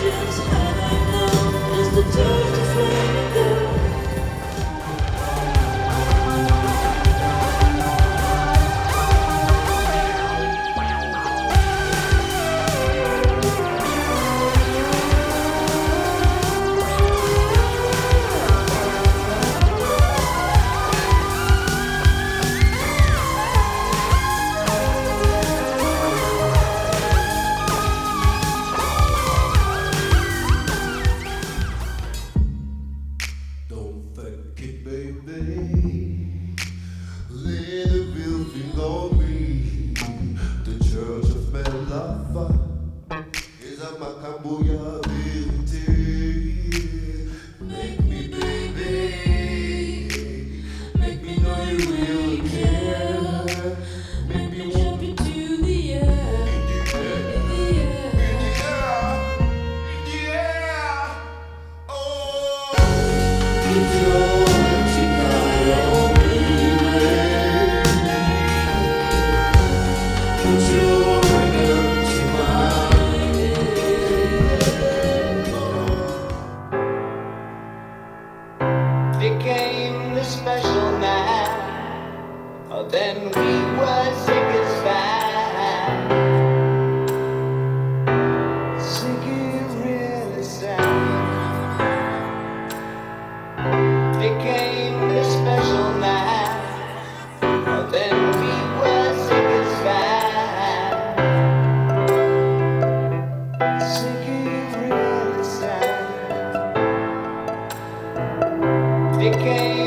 patience had I known just to the flame is a Macabuya Make me, baby. Make me know you then we were sick as fat. Sick is really sad. Became the special man. Then we were sick as fat. Sick is really sad became.